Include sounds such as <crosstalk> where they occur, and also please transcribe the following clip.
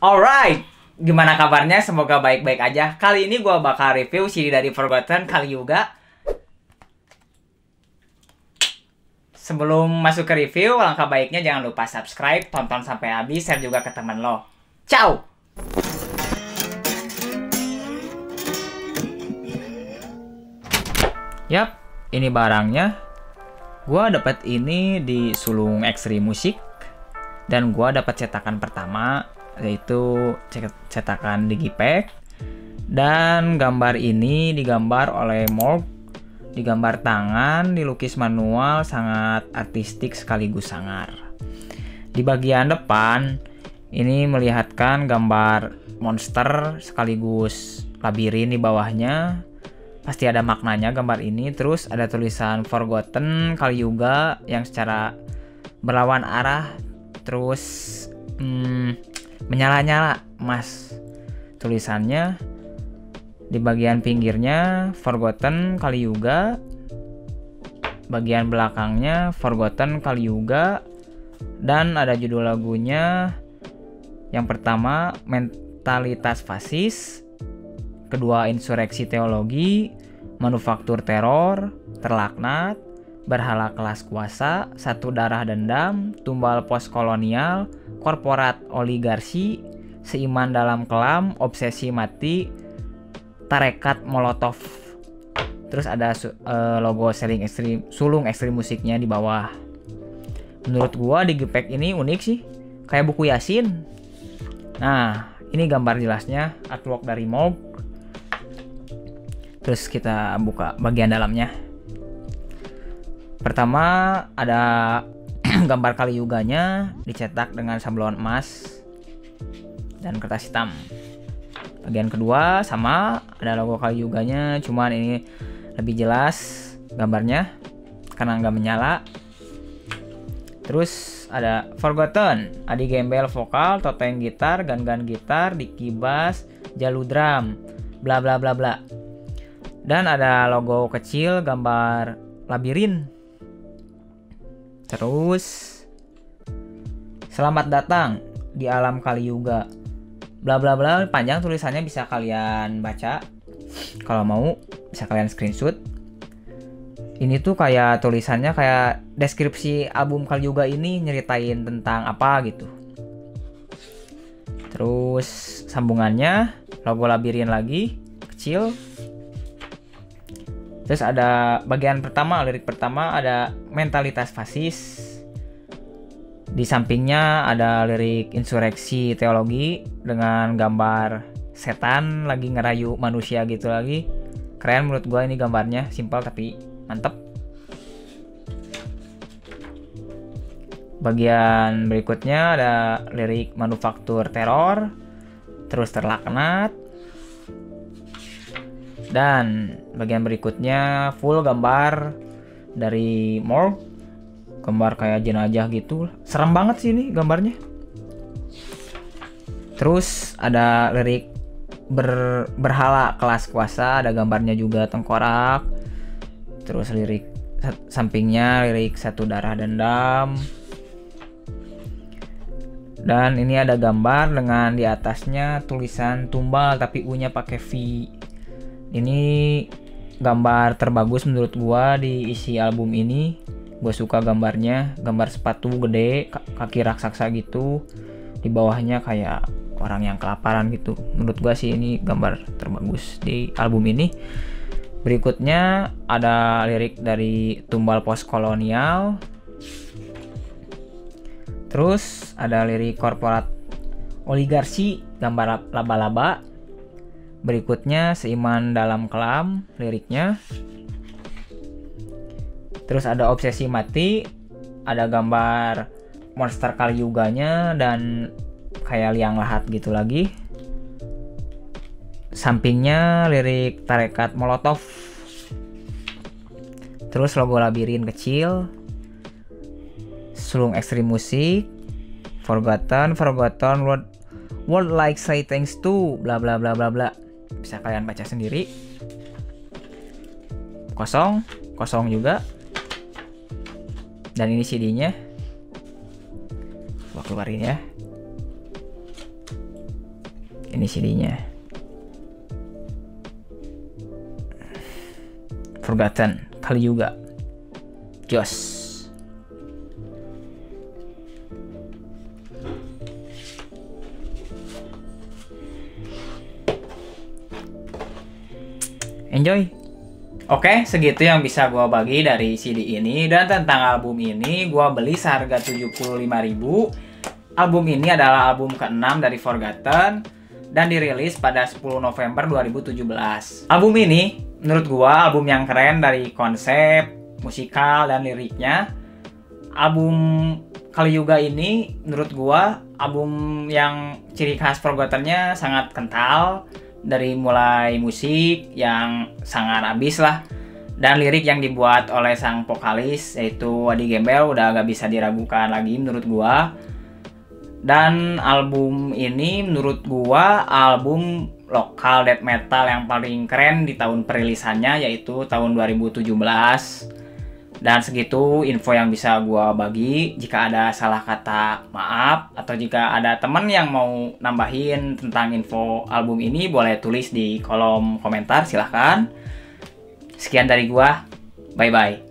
Alright, gimana kabarnya? Semoga baik-baik aja. Kali ini gua bakal review CD dari Forgotten kali juga. Sebelum masuk ke review, langkah baiknya jangan lupa subscribe, tonton sampai habis, share juga ke teman lo. Ciao! Yap, ini barangnya. Gua dapat ini di Sulung Extreme Musik dan gua dapat cetakan pertama yaitu cetakan Digipack dan gambar ini digambar oleh Morg. Digambar tangan dilukis manual sangat artistik sekaligus sangar. Di bagian depan ini melihatkan gambar monster sekaligus labirin di bawahnya. Pasti ada maknanya gambar ini. Terus ada tulisan forgotten kali juga yang secara berlawan arah. Terus hmm, menyala-nyala emas tulisannya di bagian pinggirnya forgotten kali juga bagian belakangnya forgotten kali juga dan ada judul lagunya yang pertama mentalitas fasis. Kedua insureksi teologi manufaktur teror terlaknat berhala kelas kuasa satu darah dendam tumbal postkolonial korporat oligarki, seiman dalam kelam, obsesi mati, tarekat molotov. Terus ada uh, logo selling ekstrim, sulung ekstrim musiknya di bawah. Menurut gua di gepek ini unik sih, kayak buku Yasin. Nah, ini gambar jelasnya artwork dari Moog. Terus kita buka bagian dalamnya. Pertama ada <clears throat> gambar kali yuganya dicetak dengan sablon emas dan kertas hitam. Bagian kedua sama ada logo kali yuganya, cuman ini lebih jelas gambarnya karena nggak menyala. Terus ada Forgotten, adi gembel vokal, toteng gitar, gan-gan gitar, dikibas, jalu drum, bla bla bla bla. Dan ada logo kecil gambar labirin Terus selamat datang di alam kali juga. Bla bla bla panjang tulisannya bisa kalian baca. Kalau mau bisa kalian screenshot. Ini tuh kayak tulisannya kayak deskripsi album kali juga ini nyeritain tentang apa gitu. Terus sambungannya logo labirin lagi kecil Terus ada bagian pertama, lirik pertama ada mentalitas fasis. Di sampingnya ada lirik insureksi teologi dengan gambar setan lagi ngerayu manusia gitu lagi. Keren menurut gue ini gambarnya, simpel tapi mantep. Bagian berikutnya ada lirik manufaktur teror, terus terlaknat, dan bagian berikutnya full gambar dari Morg gambar kayak jenajah gitu. Serem banget sih ini gambarnya. Terus ada lirik ber, berhala kelas kuasa ada gambarnya juga tengkorak. Terus lirik sampingnya lirik satu darah dendam. Dan ini ada gambar dengan di atasnya tulisan tumbal tapi U-nya pakai V ini gambar terbagus menurut gua di isi album ini. Gue suka gambarnya. Gambar sepatu gede kaki raksasa gitu. Di bawahnya kayak orang yang kelaparan gitu. Menurut gua sih ini gambar terbagus di album ini. Berikutnya ada lirik dari tumbal post kolonial terus ada lirik korporat oligarki gambar laba-laba Berikutnya seiman dalam kelam liriknya. Terus ada obsesi mati, ada gambar monster kali yuganya dan kayak liang lahat gitu lagi. Sampingnya lirik tarekat molotov. Terus logo labirin kecil. Sulung ekstrim musik. Forgotten, Forgotten, World, World like say thanks to, bla bla bla bla bla bisa kalian baca sendiri kosong kosong juga dan ini CD-nya gua keluarin ya Ini CD-nya. Forgotten kali juga. Jos. Enjoy. Oke, segitu yang bisa gue bagi dari CD ini. Dan tentang album ini, gue beli seharga 75.000. Album ini adalah album ke-6 dari Forgotten dan dirilis pada 10 November 2017. Album ini, menurut gue, album yang keren dari konsep, musikal, dan liriknya. Album Kali Yuga ini, menurut gue, album yang ciri khas Forgotten-nya sangat kental, dari mulai musik yang sangat habis lah dan lirik yang dibuat oleh sang vokalis yaitu Adi Gembel udah gak bisa diragukan lagi menurut gua. Dan album ini menurut gua album lokal death metal yang paling keren di tahun perilisannya yaitu tahun 2017 dan segitu info yang bisa gue bagi. Jika ada salah kata, maaf. Atau jika ada teman yang mau nambahin tentang info album ini, boleh tulis di kolom komentar, silahkan. Sekian dari gue. Bye-bye.